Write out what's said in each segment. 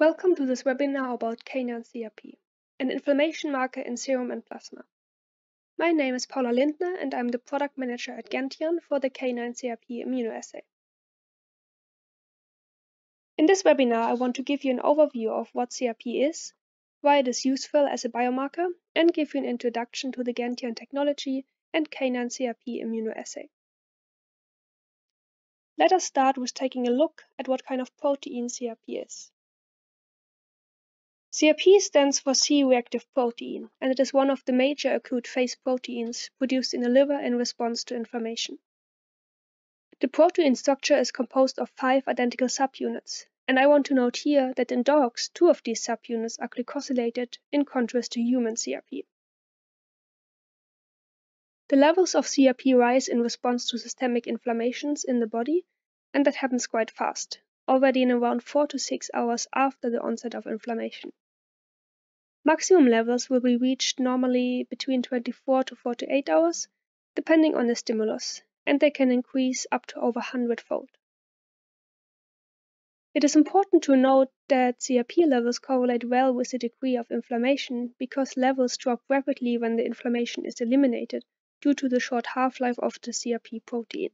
Welcome to this webinar about canine CRP, an inflammation marker in serum and plasma. My name is Paula Lindner and I'm the product manager at Gentian for the canine CRP immunoassay. In this webinar, I want to give you an overview of what CRP is, why it is useful as a biomarker, and give you an introduction to the Gentian technology and canine CRP immunoassay. Let us start with taking a look at what kind of protein CRP is. CRP stands for C-reactive protein, and it is one of the major acute phase proteins produced in the liver in response to inflammation. The protein structure is composed of five identical subunits, and I want to note here that in dogs, two of these subunits are glycosylated in contrast to human CRP. The levels of CRP rise in response to systemic inflammations in the body, and that happens quite fast, already in around 4 to 6 hours after the onset of inflammation. Maximum levels will be reached normally between 24 to 48 hours, depending on the stimulus, and they can increase up to over 100 fold. It is important to note that CRP levels correlate well with the degree of inflammation because levels drop rapidly when the inflammation is eliminated due to the short half-life of the CRP protein.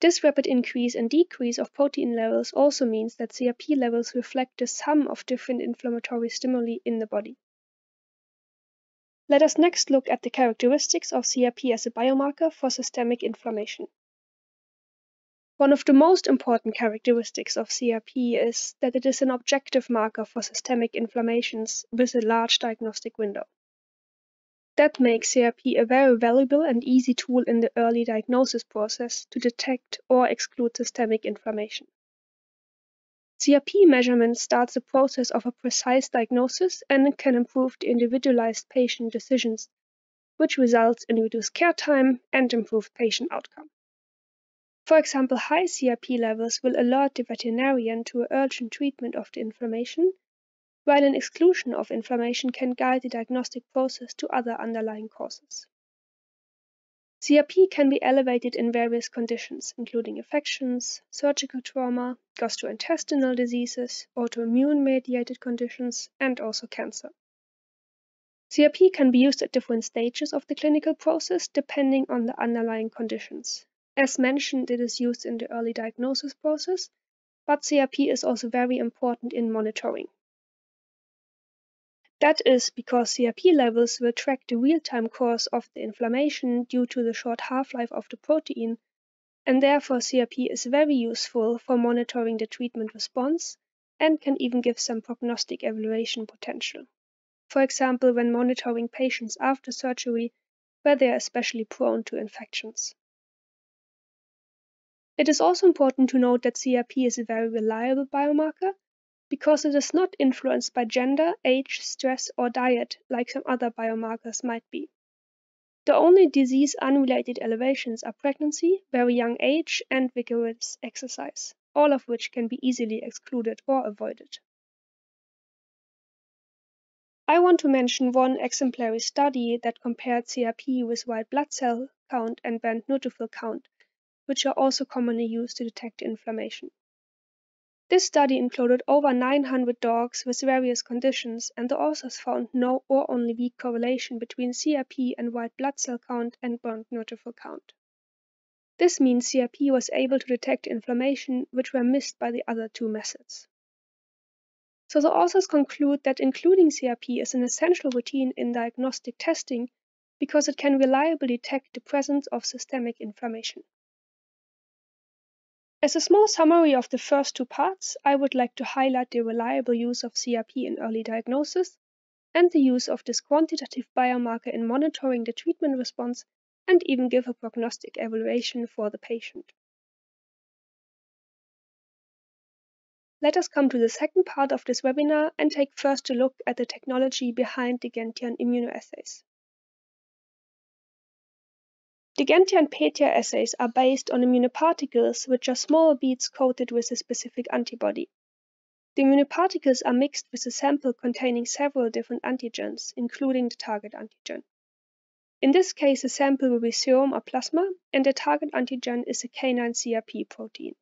This rapid increase and decrease of protein levels also means that CRP levels reflect the sum of different inflammatory stimuli in the body. Let us next look at the characteristics of CRP as a biomarker for systemic inflammation. One of the most important characteristics of CRP is that it is an objective marker for systemic inflammations with a large diagnostic window. That makes CRP a very valuable and easy tool in the early diagnosis process to detect or exclude systemic inflammation. CRP measurement starts the process of a precise diagnosis and can improve the individualized patient decisions, which results in reduced care time and improved patient outcome. For example, high CRP levels will alert the veterinarian to urgent treatment of the inflammation while an exclusion of inflammation can guide the diagnostic process to other underlying causes. CRP can be elevated in various conditions, including infections, surgical trauma, gastrointestinal diseases, autoimmune mediated conditions, and also cancer. CRP can be used at different stages of the clinical process depending on the underlying conditions. As mentioned, it is used in the early diagnosis process, but CRP is also very important in monitoring. That is because CRP levels will track the real-time course of the inflammation due to the short half-life of the protein, and therefore CRP is very useful for monitoring the treatment response and can even give some prognostic evaluation potential. For example, when monitoring patients after surgery where they are especially prone to infections. It is also important to note that CRP is a very reliable biomarker because it is not influenced by gender, age, stress, or diet like some other biomarkers might be. The only disease unrelated elevations are pregnancy, very young age, and vigorous exercise, all of which can be easily excluded or avoided. I want to mention one exemplary study that compared CRP with white blood cell count and band neutrophil count, which are also commonly used to detect inflammation. This study included over 900 dogs with various conditions, and the authors found no or only weak correlation between CRP and white blood cell count and band neutrophil count. This means CRP was able to detect inflammation which were missed by the other two methods. So the authors conclude that including CRP is an essential routine in diagnostic testing because it can reliably detect the presence of systemic inflammation. As a small summary of the first two parts, I would like to highlight the reliable use of CRP in early diagnosis and the use of this quantitative biomarker in monitoring the treatment response and even give a prognostic evaluation for the patient. Let us come to the second part of this webinar and take first a look at the technology behind the Gentian immunoassays. The Gentian PETIA assays are based on immunoparticles, which are small beads coated with a specific antibody. The immunoparticles are mixed with a sample containing several different antigens, including the target antigen. In this case, the sample will be serum or plasma, and the target antigen is a canine CRP protein.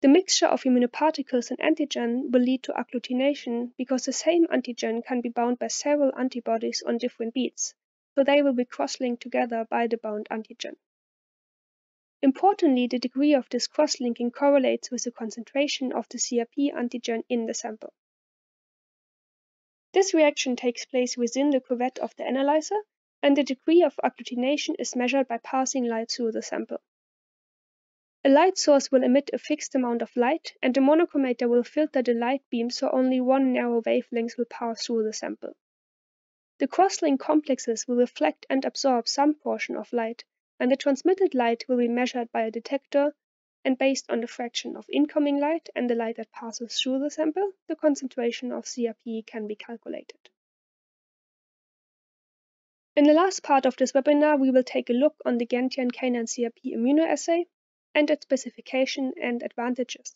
The mixture of immunoparticles and antigen will lead to agglutination because the same antigen can be bound by several antibodies on different beads, so they will be cross-linked together by the bound antigen. Importantly, the degree of this cross-linking correlates with the concentration of the CRP antigen in the sample. This reaction takes place within the cuvette of the analyzer, and the degree of agglutination is measured by passing light through the sample. A light source will emit a fixed amount of light, and the monochromator will filter the light beam so only one narrow wavelength will pass through the sample. The crosslink complexes will reflect and absorb some portion of light, and the transmitted light will be measured by a detector, and based on the fraction of incoming light and the light that passes through the sample, the concentration of CRP can be calculated. In the last part of this webinar, we will take a look on the Gentian canine CRP immunoassay and its specification and advantages.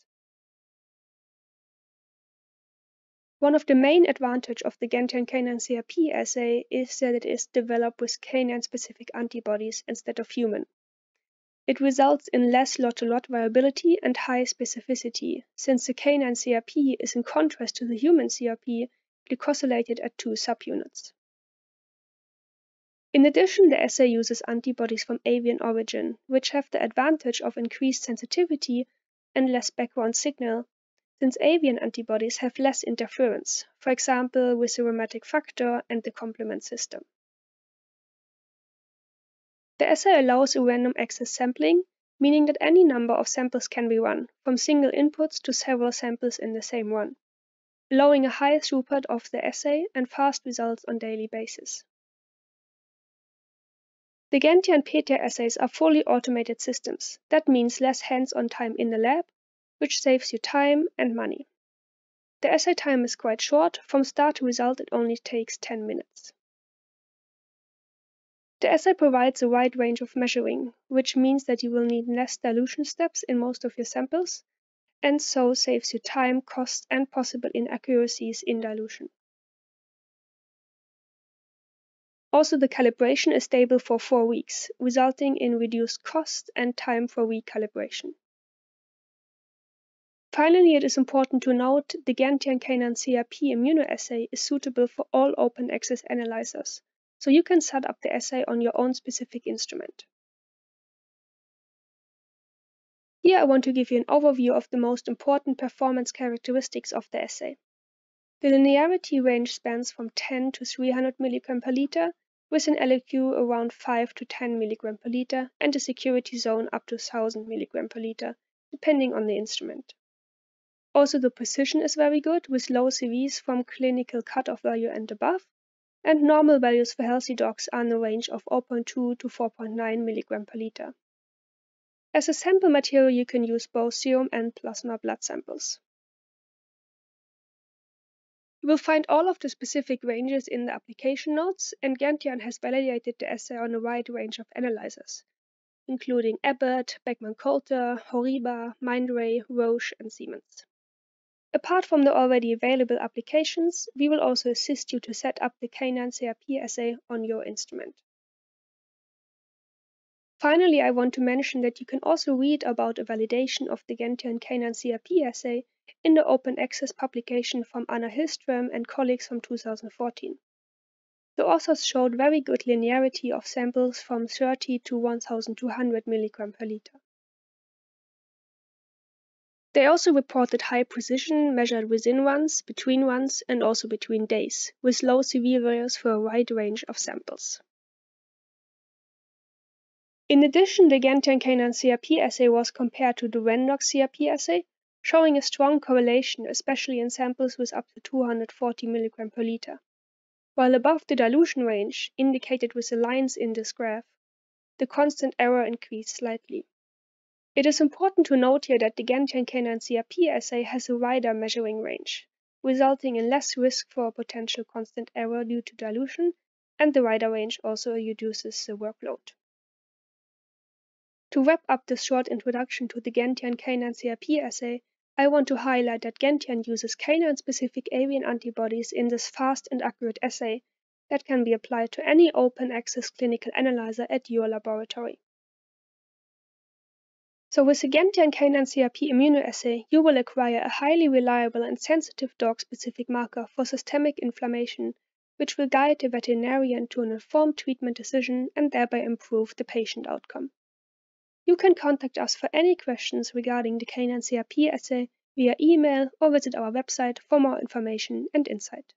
One of the main advantages of the Gentian canine CRP assay is that it is developed with canine-specific antibodies instead of human. It results in less lot-to-lot variability and high specificity, since the canine CRP is in contrast to the human CRP glycosylated at two subunits. In addition, the assay uses antibodies from avian origin, which have the advantage of increased sensitivity and less background signal, since avian antibodies have less interference, for example with the rheumatic factor and the complement system. The assay allows a random access sampling, meaning that any number of samples can be run, from single inputs to several samples in the same run, allowing a high throughput of the assay and fast results on daily basis. The Gentian PETIA assays are fully automated systems. That means less hands-on time in the lab, which saves you time and money. The assay time is quite short. From start to result, it only takes 10 minutes. The assay provides a wide range of measuring, which means that you will need less dilution steps in most of your samples, and so saves you time, cost, and possible inaccuracies in dilution. Also, the calibration is stable for four weeks, resulting in reduced cost and time for recalibration. Finally, it is important to note the Gentian Canine CRP immunoassay is suitable for all open access analyzers, so you can set up the assay on your own specific instrument. Here I want to give you an overview of the most important performance characteristics of the assay. The linearity range spans from 10 to 300 mg per liter with an LAQ around 5 to 10 mg per liter and a security zone up to 1000 mg per liter, depending on the instrument. Also, the precision is very good with low CVs from clinical cutoff value and above, and normal values for healthy dogs are in the range of 0.2 to 4.9 mg per liter. As a sample material, you can use both serum and plasma blood samples. You will find all of the specific ranges in the application notes, and Gentian has validated the assay on a wide range of analyzers, including Abbott, Beckman Coulter, Horiba, Mindray, Roche, and Siemens. Apart from the already available applications, we will also assist you to set up the Canine CRP assay on your instrument. Finally, I want to mention that you can also read about a validation of the Gentian Canine CRP assay in the open access publication from Anna Hillström and colleagues from 2014. The authors showed very good linearity of samples from 30 to 1200 mg per liter. They also reported high precision measured within runs, between runs, and also between days, with low CV values for a wide range of samples. In addition, the Gentian canine CRP assay was compared to the Randox CRP assay, showing a strong correlation, especially in samples with up to 240 mg per liter. While above the dilution range, indicated with the lines in this graph, the constant error increased slightly. It is important to note here that the Gentian canine CRP assay has a wider measuring range, resulting in less risk for a potential constant error due to dilution, and the wider range also reduces the workload. To wrap up this short introduction to the Gentian canine CRP assay, I want to highlight that Gentian uses canine-specific avian antibodies in this fast and accurate assay that can be applied to any open access clinical analyzer at your laboratory. So with the Gentian canine CRP immunoassay, you will acquire a highly reliable and sensitive dog-specific marker for systemic inflammation, which will guide the veterinarian to an informed treatment decision and thereby improve the patient outcome. You can contact us for any questions regarding the canine CRP assay via email or visit our website for more information and insight.